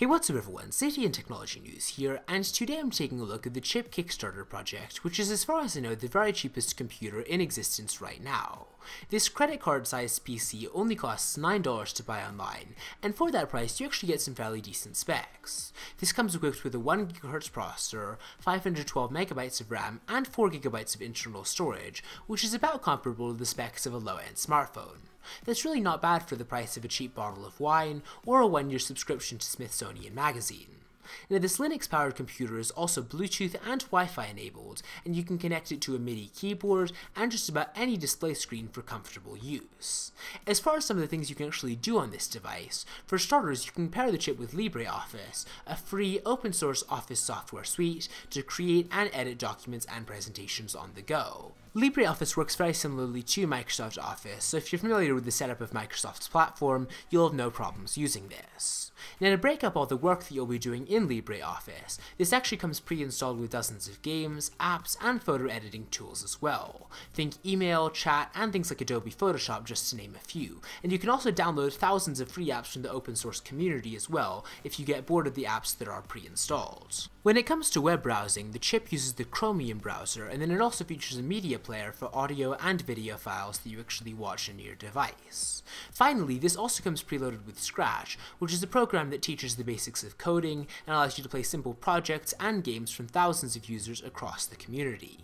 Hey what's up everyone, CTN Technology News here, and today I'm taking a look at the Chip Kickstarter project, which is as far as I know the very cheapest computer in existence right now. This credit card sized PC only costs $9 to buy online, and for that price you actually get some fairly decent specs. This comes equipped with a 1GHz processor, 512MB of RAM, and 4GB of internal storage, which is about comparable to the specs of a low-end smartphone. That's really not bad for the price of a cheap bottle of wine or a one year subscription to Smithsonian Magazine. Now this Linux powered computer is also Bluetooth and Wi-Fi enabled, and you can connect it to a MIDI keyboard and just about any display screen for comfortable use. As far as some of the things you can actually do on this device, for starters you can pair the chip with LibreOffice, a free open source office software suite to create and edit documents and presentations on the go. LibreOffice works very similarly to Microsoft Office, so if you're familiar with the setup of Microsoft's platform, you'll have no problems using this. Now to break up all the work that you'll be doing in LibreOffice, this actually comes pre-installed with dozens of games, apps, and photo editing tools as well. Think email, chat, and things like Adobe Photoshop just to name a few. And you can also download thousands of free apps from the open source community as well if you get bored of the apps that are pre-installed. When it comes to web browsing, the chip uses the Chromium browser, and then it also features a media player for audio and video files that you actually watch on your device. Finally, this also comes preloaded with Scratch, which is a program that teaches the basics of coding and allows you to play simple projects and games from thousands of users across the community.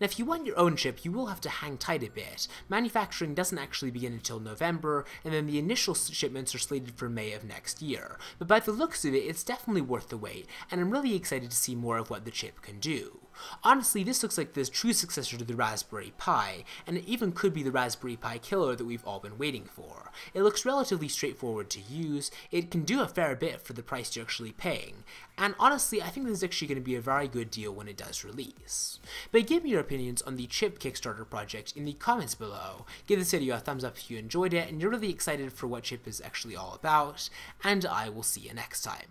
Now if you want your own chip, you will have to hang tight a bit. Manufacturing doesn't actually begin until November, and then the initial shipments are slated for May of next year. But by the looks of it, it's definitely worth the wait, and I'm really excited to see more of what the chip can do. Honestly, this looks like the true successor to the Raspberry Pi, and it even could be the Raspberry Pi killer that we've all been waiting for. It looks relatively straightforward to use, it can do a fair bit for the price you're actually paying, and honestly, I think this is actually going to be a very good deal when it does release. But give me your opinions on the Chip Kickstarter project in the comments below. Give this video a thumbs up if you enjoyed it and you're really excited for what Chip is actually all about, and I will see you next time.